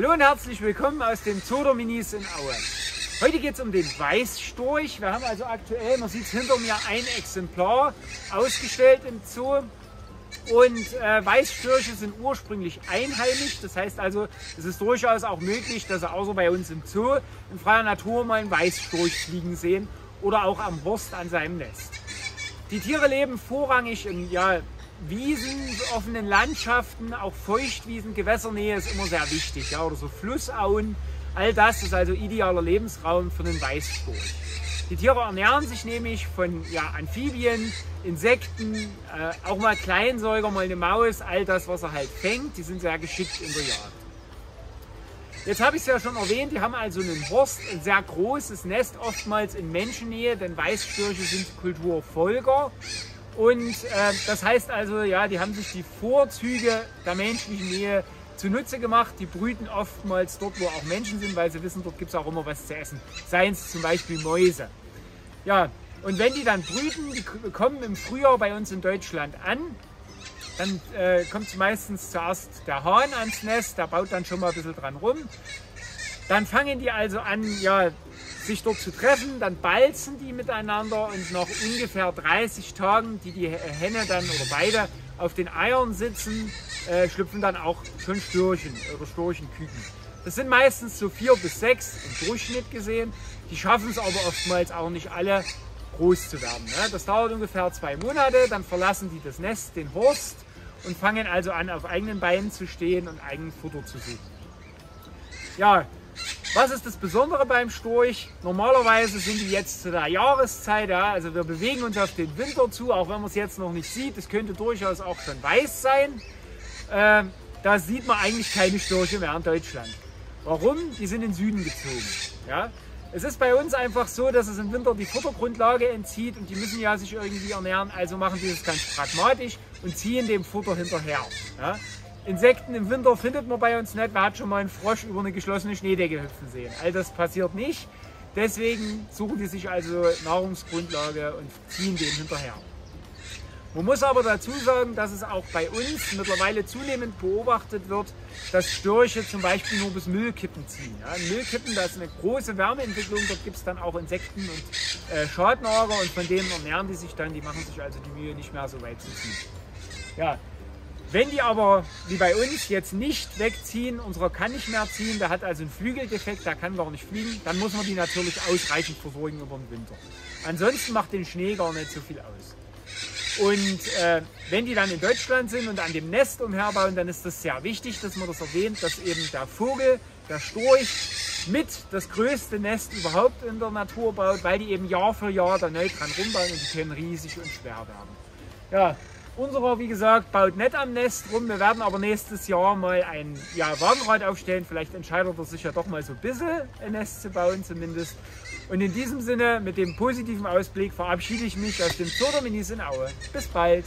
Hallo und herzlich willkommen aus den Zoderminis in Aue. Heute geht es um den Weißstorch. Wir haben also aktuell, man sieht es hinter mir, ein Exemplar ausgestellt im Zoo. Und äh, Weißstörche sind ursprünglich einheimisch. Das heißt also, es ist durchaus auch möglich, dass Sie außer bei uns im Zoo in freier Natur mal einen Weißstorch fliegen sehen oder auch am Horst an seinem Nest. Die Tiere leben vorrangig in ja, Wiesen, offenen Landschaften, auch Feuchtwiesen, Gewässernähe ist immer sehr wichtig. Ja, oder so Flussauen. All das ist also idealer Lebensraum für den Weißstorch. Die Tiere ernähren sich nämlich von ja, Amphibien, Insekten, äh, auch mal Kleinsäuger, mal eine Maus, all das, was er halt fängt. Die sind sehr geschickt in der Jagd. Jetzt habe ich es ja schon erwähnt, die haben also einen Horst, ein sehr großes Nest, oftmals in Menschennähe, denn Weißstörche sind Kulturfolger. Und äh, das heißt also, ja, die haben sich die Vorzüge der menschlichen Nähe zunutze gemacht. Die brüten oftmals dort, wo auch Menschen sind, weil sie wissen, dort gibt es auch immer was zu essen. Seien es zum Beispiel Mäuse. Ja, und wenn die dann brüten, die kommen im Frühjahr bei uns in Deutschland an, dann äh, kommt meistens zuerst der Hahn ans Nest, der baut dann schon mal ein bisschen dran rum. Dann fangen die also an, ja, sich dort zu treffen, dann balzen die miteinander und nach ungefähr 30 Tagen, die die Henne dann oder beide auf den Eiern sitzen, äh, schlüpfen dann auch schon Störchen oder Storchenküken. Das sind meistens so vier bis sechs im Durchschnitt gesehen. Die schaffen es aber oftmals auch nicht alle groß zu werden. Ne? Das dauert ungefähr zwei Monate, dann verlassen die das Nest, den Horst und fangen also an auf eigenen Beinen zu stehen und eigenen Futter zu suchen. Ja, was ist das Besondere beim Storch? Normalerweise sind die jetzt zu der Jahreszeit, ja, also wir bewegen uns auf den Winter zu, auch wenn man es jetzt noch nicht sieht. Es könnte durchaus auch schon weiß sein. Äh, da sieht man eigentlich keine Störche mehr in Deutschland. Warum? Die sind in den Süden gezogen. Ja? Es ist bei uns einfach so, dass es im Winter die Futtergrundlage entzieht und die müssen ja sich irgendwie ernähren, also machen die das ganz pragmatisch und ziehen dem Futter hinterher. Ja? Insekten im Winter findet man bei uns nicht. Man hat schon mal einen Frosch über eine geschlossene Schneedecke hüpfen sehen. All das passiert nicht. Deswegen suchen die sich also Nahrungsgrundlage und ziehen dem hinterher. Man muss aber dazu sagen, dass es auch bei uns mittlerweile zunehmend beobachtet wird, dass Störche zum Beispiel nur bis Müllkippen ziehen. Ja, Müllkippen, da ist eine große Wärmeentwicklung, dort gibt es dann auch Insekten und äh, Schadnager und von denen ernähren die sich dann, die machen sich also die Mühe nicht mehr so weit zu ziehen. Ja, wenn die aber, wie bei uns, jetzt nicht wegziehen, unserer kann nicht mehr ziehen, der hat also einen Flügeldefekt, der kann gar nicht fliegen, dann muss man die natürlich ausreichend versorgen über den Winter. Ansonsten macht den Schnee gar nicht so viel aus. Und äh, wenn die dann in Deutschland sind und an dem Nest umherbauen, dann ist das sehr wichtig, dass man das erwähnt, dass eben der Vogel, der Storch, mit das größte Nest überhaupt in der Natur baut, weil die eben Jahr für Jahr da neu dran rumbauen und die können riesig und schwer werden. Ja, Unserer, wie gesagt, baut nicht am Nest rum. Wir werden aber nächstes Jahr mal ein ja, Wagenrad aufstellen. Vielleicht entscheidet er sich ja doch mal so ein bisschen ein Nest zu bauen zumindest. Und in diesem Sinne, mit dem positiven Ausblick, verabschiede ich mich aus dem Zoderminis in Aue. Bis bald!